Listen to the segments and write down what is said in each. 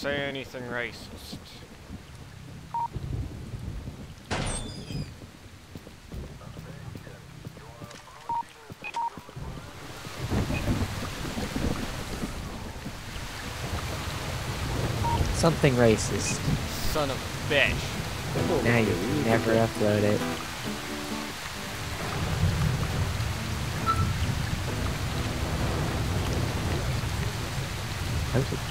say anything racist. Something racist. Son of a bitch. Now you never upload it. Those are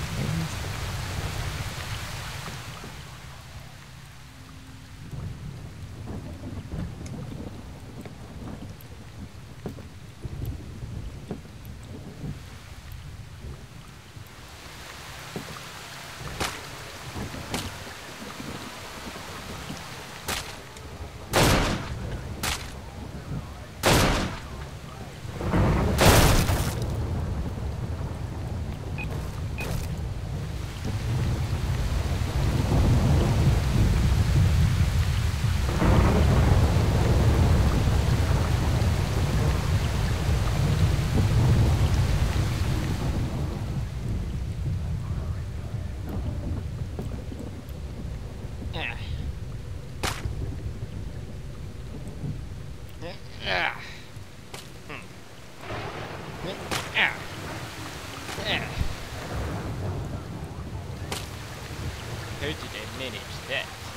ねあうんねあねあ How did I manage that?